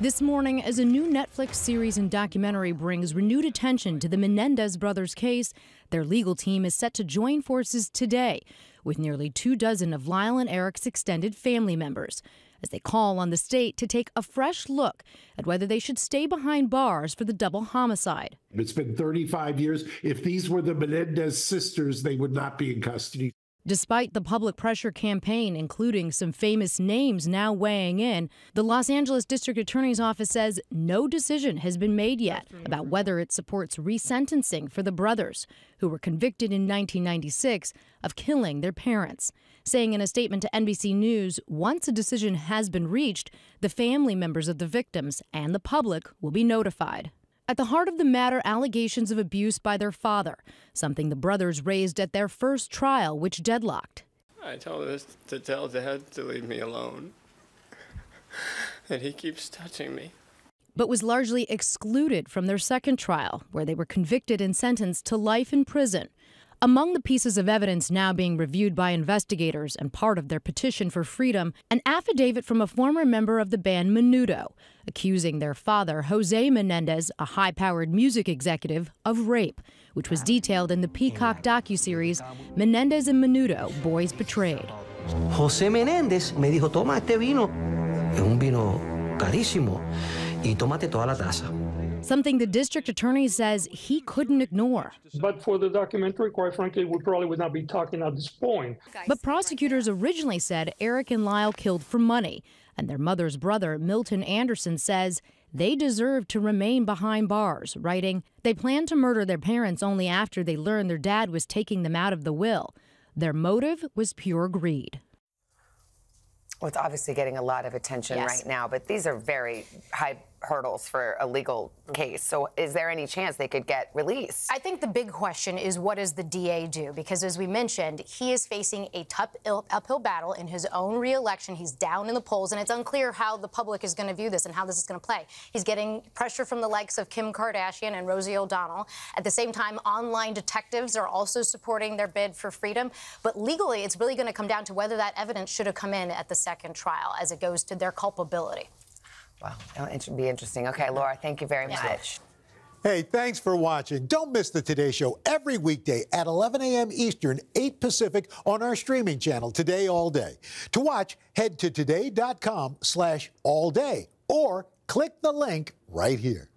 This morning, as a new Netflix series and documentary brings renewed attention to the Menendez brothers' case, their legal team is set to join forces today with nearly two dozen of Lyle and Erik's extended family members as they call on the state to take a fresh look at whether they should stay behind bars for the double homicide. It's been 35 years. If these were the Menendez sisters, they would not be in custody. Despite the public pressure campaign, including some famous names now weighing in, the Los Angeles District Attorney's Office says no decision has been made yet about whether it supports resentencing for the brothers, who were convicted in 1996 of killing their parents. Saying in a statement to NBC News, once a decision has been reached, the family members of the victims and the public will be notified. At the heart of the matter, allegations of abuse by their father, something the brothers raised at their first trial, which deadlocked. I told us to tell Dad to leave me alone. and he keeps touching me. But was largely excluded from their second trial, where they were convicted and sentenced to life in prison. Among the pieces of evidence now being reviewed by investigators and part of their petition for freedom, an affidavit from a former member of the band Menudo, accusing their father, Jose Menendez, a high powered music executive, of rape, which was detailed in the Peacock docuseries Menendez and Menudo Boys Betrayed. Jose Menéndez me dijo, toma este vino, es un vino carísimo, y tómate toda la taza. Something the district attorney says he couldn't ignore. But for the documentary, quite frankly, we probably would not be talking at this point. But prosecutors originally said Erik and Lyle killed for money, and their mother's brother, Milton Andersen, says they deserve to remain behind bars, writing, They planned to murder their parents only after they learned their dad was taking them out of the will. Their motive was pure greed. Well, it's obviously getting a lot of attention Yes. right now, but these are very high hurdles for a legal case. So, is there any chance they could get released? I think the big question is what does the DA do? Because as we mentioned, he is facing a tough uphill battle in his own reelection. He's down in the polls, and it's unclear how the public is going to view this and how this is going to play. He's getting pressure from the likes of Kim Kardashian and Rosie O'Donnell. At the same time, online detectives are also supporting their bid for freedom. But legally, it's really going to come down to whether that evidence should have come in at the second trial as it goes to their culpability. Wow, it should be interesting. Okay, Laura, thank you very much. Hey, thanks for watching. Don't miss the Today Show every weekday at 11 a.m. Eastern, 8 Pacific on our streaming channel, Today All Day. To watch, head to today.com slash all day or click the link right here.